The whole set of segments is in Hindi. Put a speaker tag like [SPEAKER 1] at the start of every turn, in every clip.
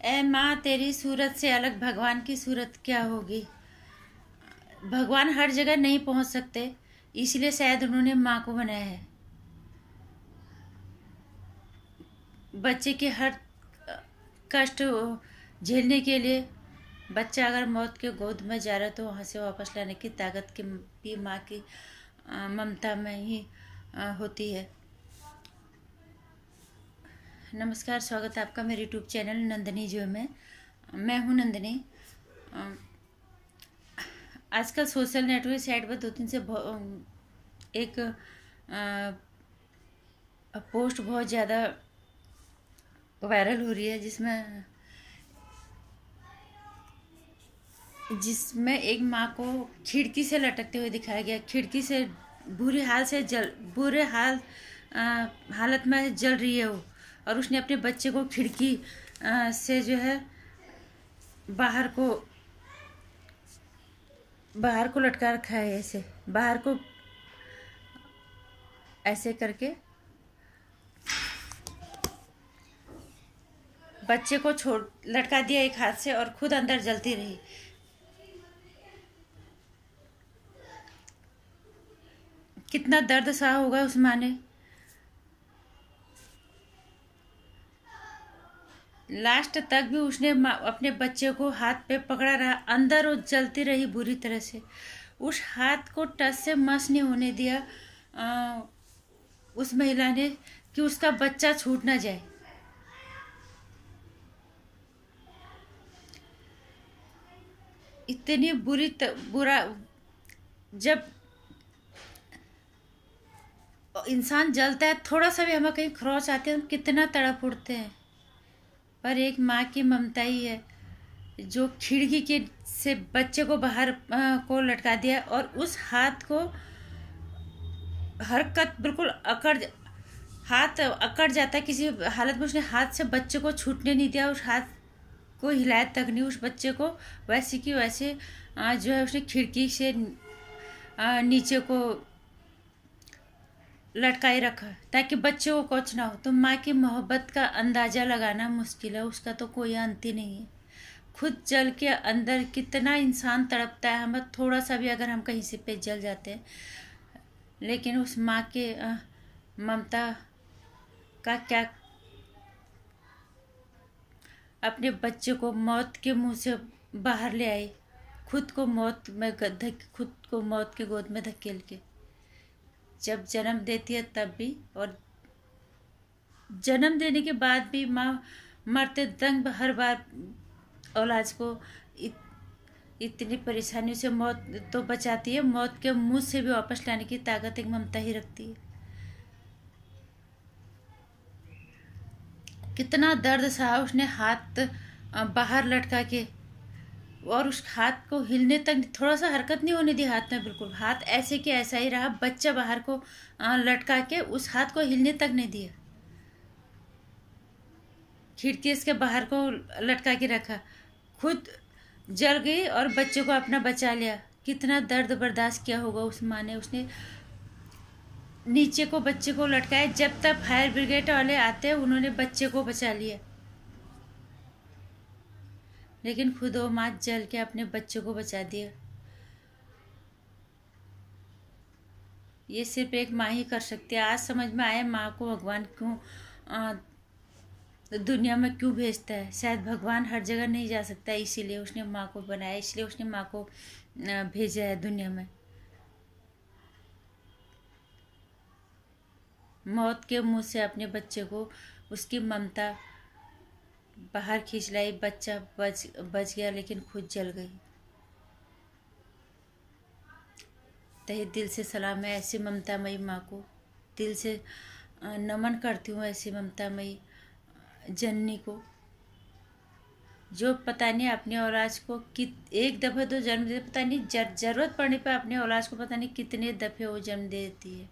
[SPEAKER 1] ए माँ, तेरी सूरत से अलग भगवान की सूरत क्या होगी? भगवान हर जगह नहीं पहुँच सकते, इसलिए शायद उन्होंने माँ को बनाया है। बच्चे के हर कष्ट झेलने के लिए बच्चा अगर मौत के गोद में जा रहा तो वहाँ से वापस लाने की ताकत की, भी माँ की ममता में ही होती है। नमस्कार स्वागत है आपका मेरे यूट्यूब चैनल नंदनी जो में। मैं हूँ नंदनी। आजकल सोशल नेटवर्क साइट पर दो तीन से एक आ, पोस्ट बहुत ज़्यादा वायरल हो रही है जिसमें जिसमें एक माँ को खिड़की से लटकते हुए दिखाया गया। खिड़की से बुरे हाल से जल बुरे हाल आ, हालत में जल रही है वो। और उसने अपने बच्चे को खिड़की से जो है बाहर को बाहर को लटका रखा है ऐसे, बाहर को ऐसे करके बच्चे को छोड़, लटका दिया एक हाथ से और खुद अंदर जलती रही। कितना दर्द सहा होगा उस माँ ने। लास्ट तक भी उसने अपने बच्चे को हाथ पे पकड़ा रहा। अंदर वो जलती रही बुरी तरह से। उस हाथ को टच से मस नहीं होने दिया। आ, उस महिला ने कि उसका बच्चा छूट ना जाए। इतनी बुरी त, बुरा जब इंसान जलता है थोड़ा सा भी हमें कहीं खरोच आते हैं हम कितना तड़प उठते हैं। पर एक माँ की ममता ही है, जो खिड़की के से बच्चे को बाहर को लटका दिया और उस हाथ को हरकत बिल्कुल अकड़, हाथ अकड़ जाता किसी हालत में उसने हाथ से बच्चे को छूटने नहीं दिया, उस हाथ को हिलाया तक नहीं, उस बच्चे को वैसे कि वैसे जो है उसने खिड़की से नीचे को लटकाए रखा, ताकि बच्चे को कुछ ना हो। तो माँ की मोहब्बत का अंदाज़ा लगाना मुश्किल है, उसका तो कोई अंत ही नहीं है। खुद जल के अंदर कितना इंसान तड़पता है, हमें थोड़ा सा भी अगर हम कहीं से पे जल जाते हैं। लेकिन उस माँ के ममता का क्या अपने बच्चे को मौत के मुँह से बाहर ले आई, खुद को मौत में खुद को मौत के गोद में धकेल के। जब जन्म देती है तब भी और जन्म देने के बाद भी माँ मरते दंग हर बार औलाद को इत, इतनी परेशानियों से मौत तो बचाती है। मौत के मुँह से भी वापस लाने की ताकत एक ममता ही रखती है। कितना दर्द सहा उसने हाथ बाहर लटका के और उस हाथ को हिलने तक थोड़ा सा हरकत नहीं होने दी हाथ में बिल्कुल। हाथ ऐसे कि ऐसा ही रहा, बच्चा बाहर को लटका के उस हाथ को हिलने तक नहीं दिया। खिड़की इसके बाहर को लटका के रखा। खुद जल गई और बच्चे को अपना बचा लिया। कितना दर्द बर्दाश्त किया होगा उस माँ ने। उसने नीचे को बच्चे को लटकाया। जब तक फायर ब्रिगेड वाले आते, उन्होंने बच्चे को बचा लिया। लेकिन खुद वो माँ जल के अपने बच्चों को बचा दिया। ये सिर्फ़ एक माँ ही कर सकती है। आज समझ में आया माँ को भगवान क्यों दुनिया में क्यों भेजता है? शायद भगवान हर जगह नहीं जा सकता, इसीलिए उसने माँ को बनाया, इसलिए उसने माँ को भेजा है दुनिया में। मौत के मुँह से अपने बच्चे को उसकी ममता बाहर खींच लाई बच्चा बच बच गया लेकिन खुद जल गई। तहे दिल से सलाम है ऐसी ममता मई माँ को। दिल से नमन करती हूँ ऐसी ममता मई जननी को। जो पता नहीं अपने औलाज को कि एक दफ़े तो जन्म दे पता नहीं जर, ज़रूरत पड़ने पर अपने औलाज को पता नहीं कितने दफ़े वो जन्म देती है।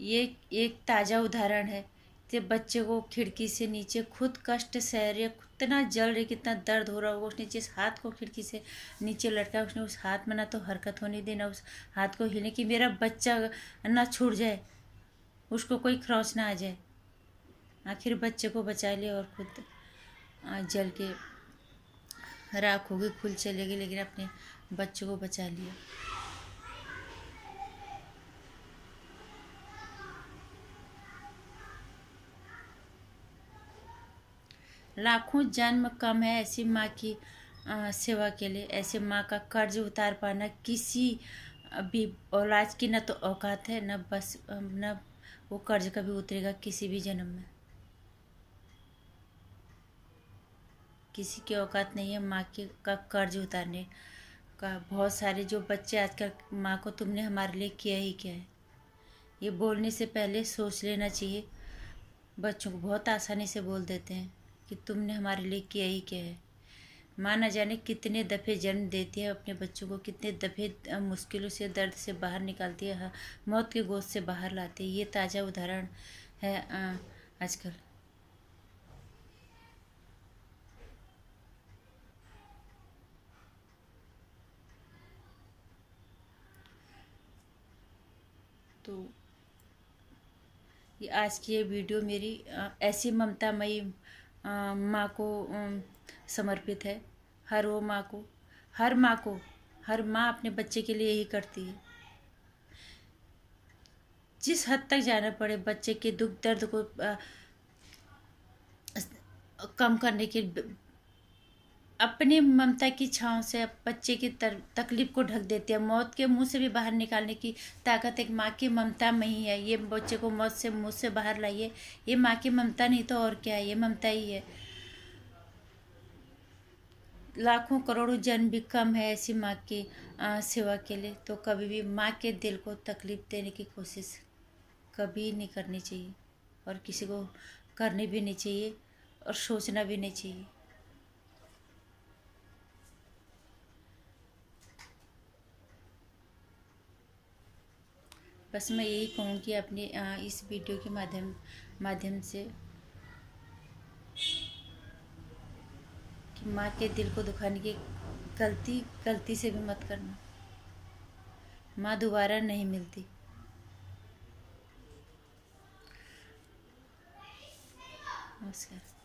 [SPEAKER 1] ये एक ताज़ा उदाहरण है। ते बच्चे को खिड़की से नीचे खुद कष्ट सह रही कितना जल रही, कितना दर्द हो रहा होगा, उसने जिस हाथ को खिड़की से नीचे लटका, उसने उस हाथ में ना तो हरकत होने देना, उस हाथ को हिले कि, मेरा बच्चा ना छूट जाए, उसको कोई क्रॉस ना आ जाए, आखिर बच्चे को बचा लिया और खुद जल के राख हो गई खुल चले गई लेकिन अपने बच्चों को बचा लिया। लाखों जन्म कम है ऐसी माँ की सेवा के लिए। ऐसे माँ का कर्ज उतार पाना किसी भी औलाद की न तो औकात है, न बस न वो कर्ज कभी उतरेगा किसी भी जन्म में। किसी की औकात नहीं है माँ के, का कर्ज उतारने का। बहुत सारे जो बच्चे आजकल माँ को तुमने हमारे लिए किया ही क्या है। ये बोलने से पहले सोच लेना चाहिए। बच्चों को बहुत आसानी से बोल देते हैं। कि तुमने हमारे लिए किया ही क्या है? माँ न जाने कितने दफ़े जन्म देती है अपने बच्चों को, कितने दफ़े मुश्किलों से, दर्द से बाहर निकालती है मौत के गोद से बाहर लाती है। ये ताज़ा उदाहरण है आजकल। तो ये आज की ये वीडियो मेरी ऐसी ममतामयी माँ को समर्पित है। हर वो माँ को, हर माँ को, हर माँ अपने बच्चे के लिए ही करती है। जिस हद तक जाना पड़े बच्चे के दुख दर्द को कम करने के अपनी ममता की छाँव से बच्चे की तकलीफ़ को ढक देती है। मौत के मुँह से भी बाहर निकालने की ताकत एक माँ की ममता में ही है। ये बच्चे को मौत से, मुँह से बाहर लाइए। ये माँ की ममता नहीं तो और क्या है? ये ममता ही है। लाखों करोड़ों जन्म भी कम है ऐसी माँ की सेवा के लिए। तो कभी भी माँ के दिल को तकलीफ़ देने की कोशिश कभी नहीं करनी चाहिए। और किसी को करनी भी नहीं चाहिए और सोचना भी नहीं चाहिए। बस मैं यही कहूँगी अपने इस वीडियो के माध्यम माध्यम से। कि माँ के दिल को दुखाने की गलती गलती से भी मत करना। माँ दोबारा नहीं मिलती। नमस्कार।